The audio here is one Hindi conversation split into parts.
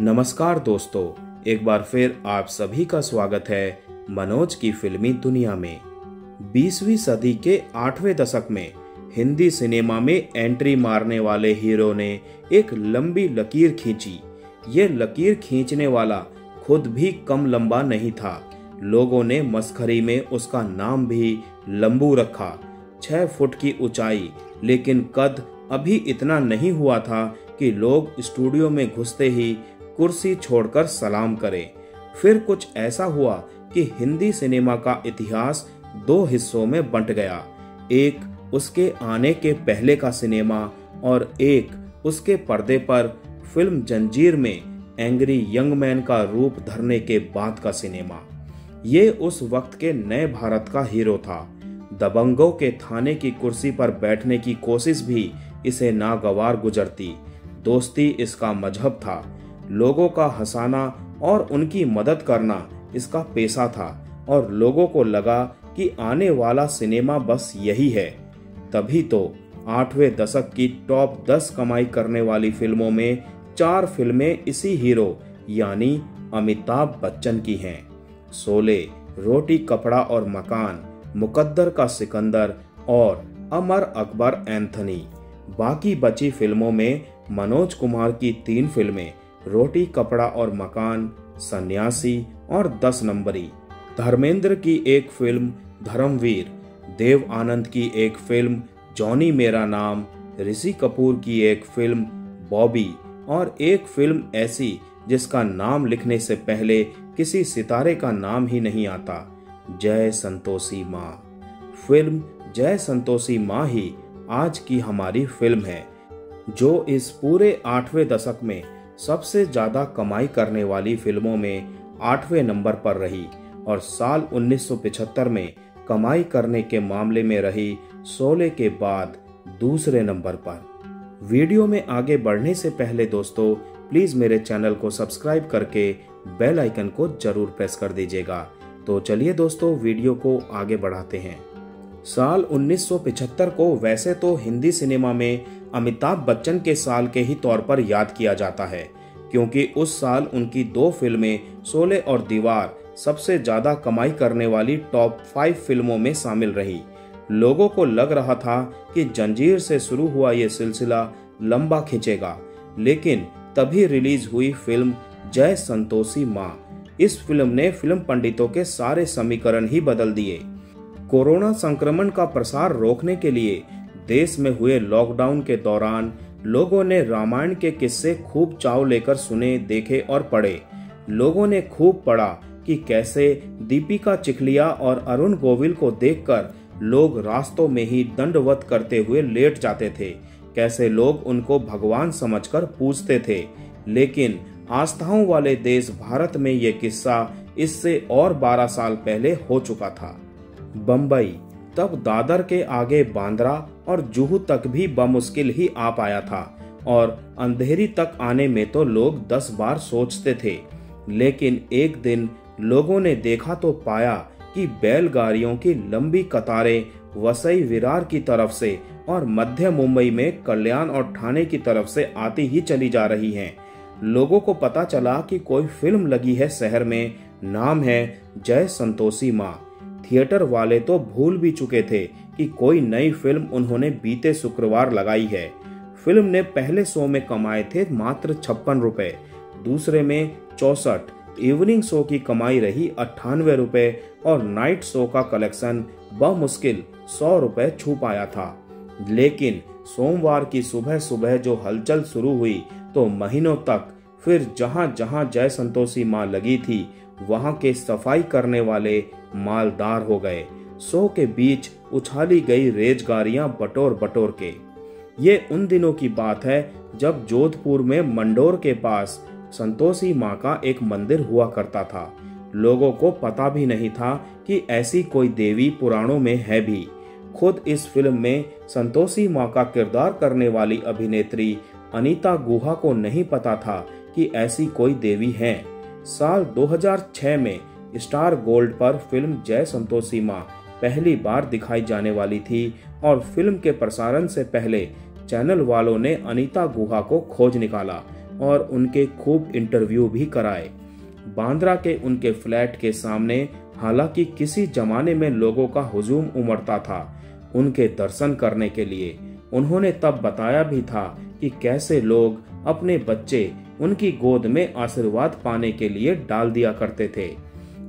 नमस्कार दोस्तों, एक बार फिर आप सभी का स्वागत है मनोज की फिल्मी दुनिया में। 20वीं सदी के आठवें दशक में हिंदी सिनेमा में एंट्री मारने वाले हीरो ने एक लंबी लकीर खींची। ये लकीर खींचने वाला खुद भी कम लंबा नहीं था। लोगों ने मस्खरी में उसका नाम भी लंबू रखा। छह फुट की ऊंचाई, लेकिन कद अभी इतना नहीं हुआ था कि लोग स्टूडियो में घुसते ही कुर्सी छोड़कर सलाम करे। फिर कुछ ऐसा हुआ कि हिंदी सिनेमा का इतिहास दो हिस्सों में बंट गया। एक उसके आने के पहले का सिनेमा और एक उसके पर्दे पर फ़िल्म जंजीर में एंग्री यंग मैन का रूप धरने के बाद का सिनेमा। ये उस वक्त के नए भारत का हीरो था। दबंगों के थाने की कुर्सी पर बैठने की कोशिश भी इसे नागवार गुजरती। दोस्ती इसका मज़हब था। लोगों का हंसाना और उनकी मदद करना इसका पेशा था, और लोगों को लगा कि आने वाला सिनेमा बस यही है। तभी तो आठवें दशक की टॉप दस कमाई करने वाली फ़िल्मों में चार फ़िल्में इसी हीरो, यानी अमिताभ बच्चन की हैं। सोले, रोटी, कपड़ा और मकान, मुकद्दर का सिकंदर और अमर अकबर एंथनी। बाकी बची फ़िल्मों में मनोज कुमार की तीन फ़िल्में रोटी, कपड़ा और मकान, सन्यासी और दस नंबरी। धर्मेंद्र की एक फ़िल्म, धर्मवीर। देव आनंद की एक फ़िल्म, जॉनी मेरा नाम। ऋषि कपूर की एक फ़िल्म, बॉबी। और एक फ़िल्म ऐसी, जिसका नाम लिखने से पहले किसी सितारे का नाम ही नहीं आता। जय संतोषी माँ। फ़िल्म जय संतोषी माँ ही आज की हमारी फ़िल्म है, जो इस पूरे आठवें दशक में सबसे ज़्यादा कमाई करने वाली फ़िल्मों में आठवें नंबर पर रही और साल 1975 में कमाई करने के मामले में रही सोले के बाद दूसरे नंबर पर। वीडियो में आगे बढ़ने से पहले दोस्तों, प्लीज़ मेरे चैनल को सब्सक्राइब करके बेल आइकन को ज़रूर प्रेस कर दीजिएगा। तो चलिए दोस्तों, वीडियो को आगे बढ़ाते हैं। साल 1975 को वैसे तो हिंदी सिनेमा में अमिताभ बच्चन के साल के ही तौर पर याद किया जाता है, क्योंकि उस साल उनकी दो फ़िल्में, सोले और दीवार, सबसे ज़्यादा कमाई करने वाली टॉप फाइव फ़िल्मों में शामिल रही। लोगों को लग रहा था कि जंजीर से शुरू हुआ ये सिलसिला लंबा खींचेगा, लेकिन तभी रिलीज़ हुई फ़िल्म जय संतोषी माँ। इस फ़िल्म ने फ़िल्म पंडितों के सारे समीकरण ही बदल दिए। कोरोना संक्रमण का प्रसार रोकने के लिए देश में हुए लॉकडाउन के दौरान लोगों ने रामायण के किस्से खूब चाव लेकर सुने, देखे और पढ़े। लोगों ने खूब पढ़ा कि कैसे दीपिका चिखलिया और अरुण गोविल को देखकर लोग रास्तों में ही दंडवत करते हुए लेट जाते थे। कैसे लोग उनको भगवान समझकर पूजते थे। लेकिन आस्थाओं वाले देश भारत में ये किस्सा इससे और 12 साल पहले हो चुका था। बम्बई तब दादर के आगे बांद्रा और जुहू तक भी बमुश्किल ही आ पाया था और अंधेरी तक आने में तो लोग दस बार सोचते थे। लेकिन एक दिन लोगों ने देखा तो पाया कि बैलगाड़ियों की लंबी कतारें वसई विरार की तरफ़ से और मध्य मुंबई में कल्याण और ठाणे की तरफ़ से आती ही चली जा रही हैं। लोगों को पता चला कि कोई फ़िल्म लगी है शहर में। नाम है जय संतोषी माँ। थिएटर वाले तो भूल भी चुके थे कि कोई नई फ़िल्म उन्होंने बीते शुक्रवार लगाई है। फ़िल्म ने पहले शो में कमाए थे मात्र छप्पन रुपए, दूसरे में चौसठ। इवनिंग शो की कमाई रही अट्ठानवे रुपए और नाइट शो का कलेक्शन मुश्किल सौ रुपए छू पाया था। लेकिन सोमवार की सुबह सुबह जो हलचल शुरू हुई तो महीनों तक फिर जहाँ जहाँ जय संतोषी माँ लगी थी वहाँ के सफ़ाई करने वाले मालदार हो गए। सो के बीच उछाली गई रेजगारियाँ बटोर बटोर के। ये उन दिनों की बात है जब जोधपुर में मंडोर के पास संतोषी माँ का एक मंदिर हुआ करता था। लोगों को पता भी नहीं था कि ऐसी कोई देवी पुराणों में है भी। खुद इस फ़िल्म में संतोषी माँ का किरदार करने वाली अभिनेत्री अनीता गुहा को नहीं पता था कि ऐसी कोई देवी है। साल 2006 में स्टार गोल्ड पर फ़िल्म जय संतोषी माँ पहली बार दिखाई जाने वाली थी और फ़िल्म के प्रसारण से पहले चैनल वालों ने अनीता गुहा को खोज निकाला और उनके खूब इंटरव्यू भी कराए। बांद्रा के उनके फ्लैट के सामने, हालाँकि किसी जमाने में लोगों का हुजूम उमड़ता था, उनके दर्शन करने के लिए। उन्होंने तब बताया भी था कि कैसे लोग अपने बच्चे उनकी गोद में आशीर्वाद पाने के लिए डाल दिया करते थे।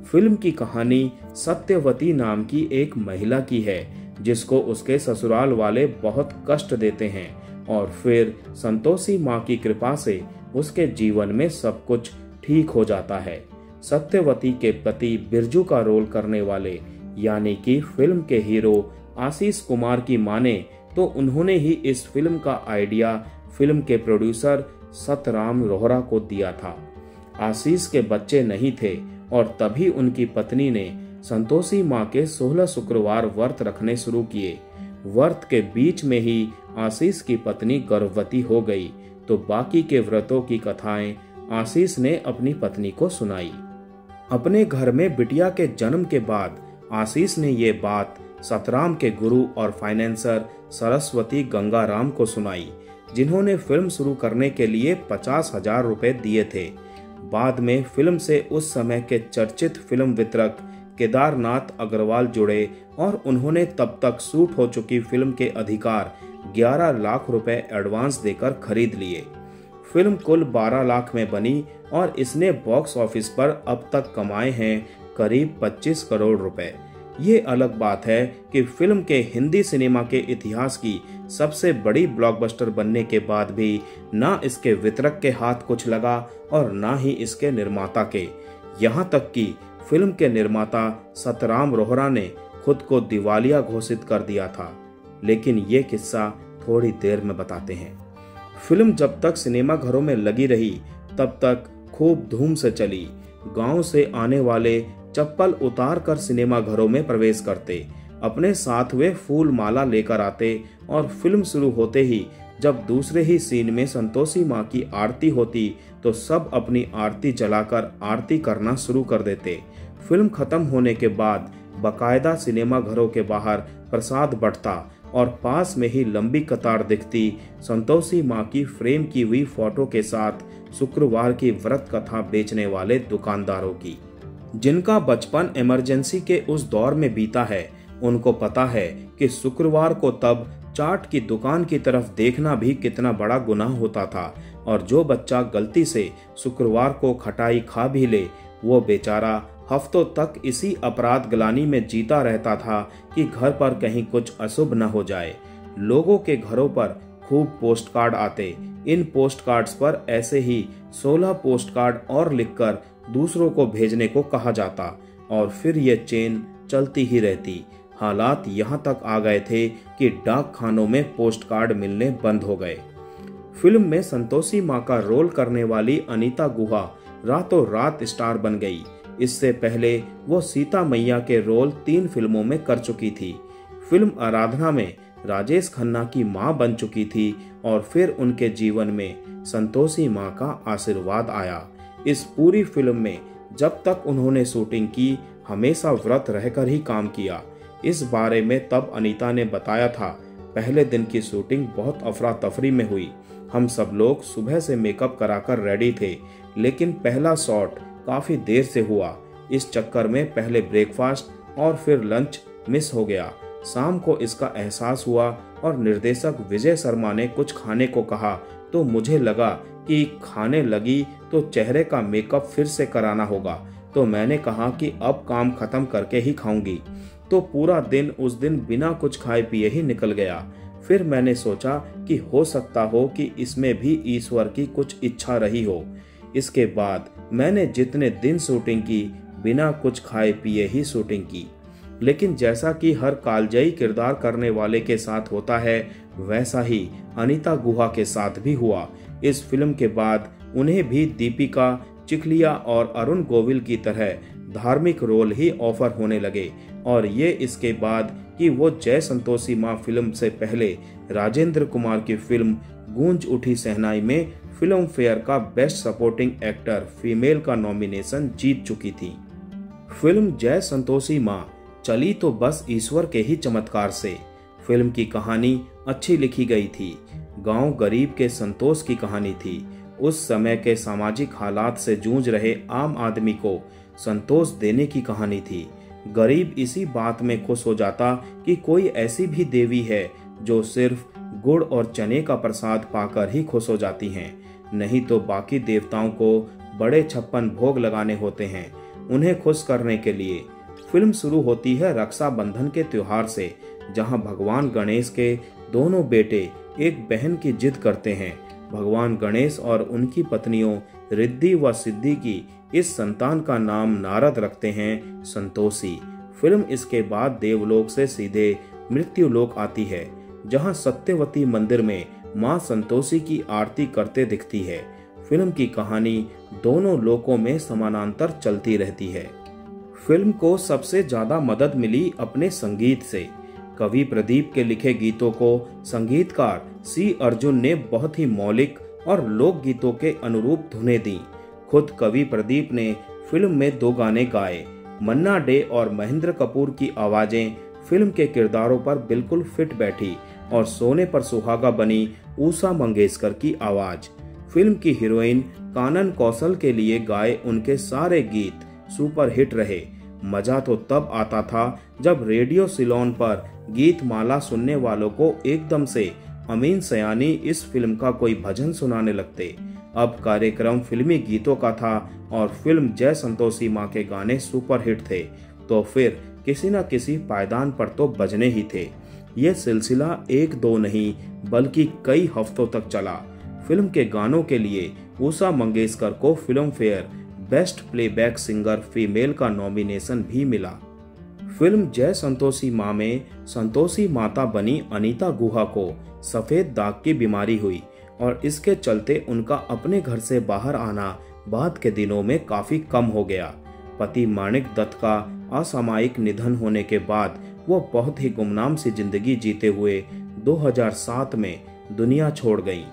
फ़िल्म की कहानी सत्यवती नाम की एक महिला की है, जिसको उसके ससुराल वाले बहुत कष्ट देते हैं और फिर संतोषी माँ की कृपा से उसके जीवन में सब कुछ ठीक हो जाता है। सत्यवती के पति बिरजू का रोल करने वाले, यानी कि फ़िल्म के हीरो आशीष कुमार की माने तो उन्होंने ही इस फ़िल्म का आइडिया फ़िल्म के प्रोड्यूसर सतराम रोहरा को दिया था। आशीष के बच्चे नहीं थे और तभी उनकी पत्नी ने संतोषी माँ के 16 शुक्रवार व्रत रखने शुरू किए। व्रत के बीच में ही आशीष की पत्नी गर्भवती हो गई। तो बाकी के व्रतों की कथाएँ आशीष ने अपनी पत्नी को सुनाई। अपने घर में बिटिया के जन्म के बाद आशीष ने ये बात सतराम के गुरु और फाइनेंसर सरस्वती गंगाराम को सुनाई। जिन्होंने फ़िल्म शुरू करने के लिए पचास हज़ार रुपए दिए थे। बाद में फ़िल्म से उस समय के चर्चित फ़िल्म वितरक केदारनाथ अग्रवाल जुड़े और उन्होंने तब तक शूट हो चुकी फ़िल्म के अधिकार 11 लाख रुपए एडवांस देकर खरीद लिए। फ़िल्म कुल 12 लाख में बनी और इसने बॉक्स ऑफ़िस पर अब तक कमाए हैं करीब 25 करोड़ रुपए। ये अलग बात है कि फ़िल्म के हिंदी सिनेमा के इतिहास की सबसे बड़ी ब्लॉकबस्टर बनने के बाद भी ना इसके वितरक के हाथ कुछ लगा और ना ही इसके निर्माता के। यहाँ तक कि फ़िल्म के निर्माता सतराम रोहरा ने खुद को दिवालिया घोषित कर दिया था। लेकिन ये किस्सा थोड़ी देर में बताते हैं। फ़िल्म जब तक सिनेमा घरों में लगी रही, तब तक खूब धूम से चली। गाँव से आने वाले चप्पल उतार कर सिनेमा घरों में प्रवेश करते, अपने साथ वे फूल माला लेकर आते और फ़िल्म शुरू होते ही, जब दूसरे ही सीन में संतोषी माँ की आरती होती तो सब अपनी आरती जलाकर आरती करना शुरू कर देते। फ़िल्म खत्म होने के बाद, बकायदा सिनेमा घरों के बाहर प्रसाद बढ़ता और पास में ही लंबी कतार दिखती, संतोषी माँ की फ्रेम की हुई फ़ोटो के साथ शुक्रवार की व्रत कथा बेचने वाले दुकानदारों की। जिनका बचपन इमरजेंसी के उस दौर में बीता है, उनको पता है कि शुक्रवार को तब चाट की दुकान की तरफ़ देखना भी कितना बड़ा गुनाह होता था और जो बच्चा गलती से शुक्रवार को खटाई खा भी ले, वो बेचारा हफ्तों तक इसी अपराध गलानी में जीता रहता था कि घर पर कहीं कुछ अशुभ न हो जाए। लोगों के घरों पर खूब पोस्ट कार्ड आते। इन पोस्ट कार्ड्स पर ऐसे ही 16 पोस्ट कार्ड और लिखकर दूसरों को भेजने को कहा जाता और फिर ये चेन चलती ही रहती। हालात यहाँ तक आ गए थे कि डाक खानों में पोस्ट कार्ड मिलने बंद हो गए। फ़िल्म में संतोषी माँ का रोल करने वाली अनीता गुहा रातों रात स्टार बन गई। इससे पहले वो सीता मैया के रोल तीन फ़िल्मों में कर चुकी थी। फ़िल्म आराधना में राजेश खन्ना की माँ बन चुकी थी और फिर उनके जीवन में संतोषी माँ का आशीर्वाद आया। इस पूरी फ़िल्म में जब तक उन्होंने शूटिंग की, हमेशा व्रत रहकर ही काम किया। इस बारे में तब अनीता ने बताया था, पहले दिन की शूटिंग बहुत अफरा तफरी में हुई। हम सब लोग सुबह से मेकअप कराकर रेडी थे, लेकिन पहला शॉट काफ़ी देर से हुआ। इस चक्कर में पहले ब्रेकफास्ट और फिर लंच मिस हो गया। शाम को इसका एहसास हुआ और निर्देशक विजय शर्मा ने कुछ खाने को कहा तो मुझे लगा कि खाने लगी तो चेहरे का मेकअप फिर से कराना होगा। तो मैंने कहा कि अब काम खत्म करके ही खाऊँगी। तो पूरा दिन उस दिन बिना कुछ खाए पिए ही निकल गया। फिर मैंने सोचा कि हो सकता हो कि इसमें भी ईश्वर की कुछ इच्छा रही हो। इसके बाद मैंने जितने दिन शूटिंग की, बिना कुछ खाए पिए ही शूटिंग की। लेकिन जैसा कि हर कालजयी किरदार करने वाले के साथ होता है, वैसा ही अनीता गुहा के साथ भी हुआ। इस फ़िल्म के बाद उन्हें भी दीपिका, चिखलिया और अरुण गोविल की तरह धार्मिक रोल ही ऑफ़र होने लगे। और ये इसके बाद कि वो जय संतोषी माँ फ़िल्म से पहले राजेंद्र कुमार की फ़िल्म गूंज उठी सहनाई में फ़िल्म फेयर का बेस्ट सपोर्टिंग एक्टर फीमेल का नॉमिनेशन जीत चुकी थी। फ़िल्म जय संतोषी माँ चली तो बस ईश्वर के ही चमत्कार से। फ़िल्म की कहानी अच्छी लिखी गई थी। गाँव गरीब के संतोष की कहानी थी। उस समय के सामाजिक हालात से जूझ रहे आम आदमी को संतोष देने की कहानी थी। गरीब इसी बात में खुश हो जाता कि कोई ऐसी भी देवी है जो सिर्फ़ गुड़ और चने का प्रसाद पाकर ही खुश हो जाती हैं। नहीं तो बाकी देवताओं को बड़े छप्पन भोग लगाने होते हैं उन्हें खुश करने के लिए। फ़िल्म शुरू होती है रक्षाबंधन के त्योहार से, जहाँ भगवान गणेश के दोनों बेटे एक बहन की जिद करते हैं। भगवान गणेश और उनकी पत्नियों रिद्धि व सिद्धि की इस संतान का नाम नारद रखते हैं संतोषी। फ़िल्म इसके बाद देवलोक से सीधे मृत्यु लोक आती है, जहाँ सत्यवती मंदिर में माँ संतोषी की आरती करते दिखती है। फ़िल्म की कहानी दोनों लोकों में समानांतर चलती रहती है। फ़िल्म को सबसे ज़्यादा मदद मिली अपने संगीत से। कवि प्रदीप के लिखे गीतों को संगीतकार सी अर्जुन ने बहुत ही मौलिक और लोक गीतों के अनुरूप धुने दी। खुद कवि प्रदीप ने फ़िल्म में दो गाने गाए, मन्ना डे और महेंद्र कपूर की आवाज़ें फ़िल्म के किरदारों पर बिल्कुल फिट बैठी और सोने पर सुहागा बनी ऊषा मंगेशकर की आवाज़। फ़िल्म की हीरोइन कानन कौशल के लिए गाए उनके सारे गीत सुपर हिट रहे। मज़ा तो तब आता था जब रेडियो सिलोन पर गीत माला सुनने वालों को एकदम से अमीन सयानी इस फ़िल्म का कोई भजन सुनाने लगते। अब कार्यक्रम फिल्मी गीतों का था और फ़िल्म जय संतोषी माँ के गाने सुपर हिट थे तो फिर किसी न किसी पायदान पर तो बजने ही थे। ये सिलसिला एक दो नहीं, बल्कि कई हफ्तों तक चला। फ़िल्म के गानों के लिए उषा मंगेशकर को Filmfare best playback singer female का नॉमिनेशन भी मिला। फ़िल्म जय संतोषी माँ में संतोषी माता बनी अनीता गुहा को सफ़ेद दाग की बीमारी हुई और इसके चलते उनका अपने घर से बाहर आना बाद के दिनों में काफ़ी कम हो गया। पति माणिक दत्त का असामायिक निधन होने के बाद वो बहुत ही गुमनाम सी ज़िंदगी जीते हुए 2007 में दुनिया छोड़ गई।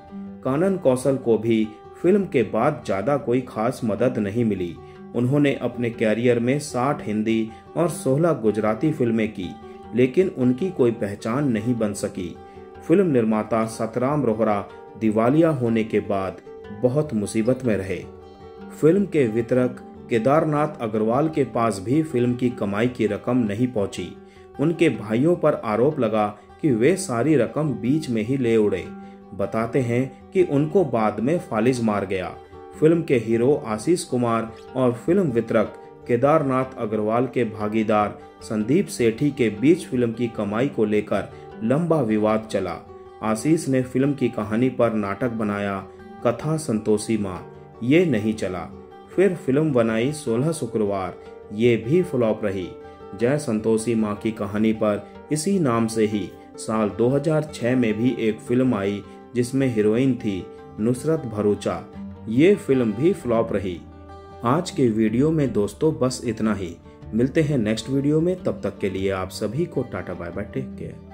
कानन कौशल को भी फ़िल्म के बाद ज़्यादा कोई खास मदद नहीं मिली। उन्होंने अपने कैरियर में 60 हिंदी और 16 गुजराती फ़िल्में की, लेकिन उनकी कोई पहचान नहीं बन सकी। फ़िल्म निर्माता सतराम रोहरा दिवालिया होने के बाद बहुत मुसीबत में रहे। फ़िल्म के वितरक केदारनाथ अग्रवाल के पास भी फ़िल्म की कमाई की रकम नहीं पहुँची। उनके भाइयों पर आरोप लगा कि वे सारी रकम बीच में ही ले उड़े। बताते हैं कि उनको बाद में फालिज मार गया। फ़िल्म के हीरो आशीष कुमार और फ़िल्म वितरक केदारनाथ अग्रवाल के भागीदार संदीप सेठी के बीच फ़िल्म की कमाई को लेकर लंबा विवाद चला। आशीष ने फ़िल्म की कहानी पर नाटक बनाया, कथा संतोषी माँ, ये नहीं चला। फिर फ़िल्म बनाई 16 शुक्रवार, ये भी फ्लॉप रही। जय संतोषी माँ की कहानी पर इसी नाम से ही साल 2006 में भी एक फ़िल्म आई जिसमें हीरोइन थी नुसरत भरूचा। ये फ़िल्म भी फ्लॉप रही। आज के वीडियो में दोस्तों बस इतना ही। मिलते हैं नेक्स्ट वीडियो में। तब तक के लिए आप सभी को tata bye bye, take care.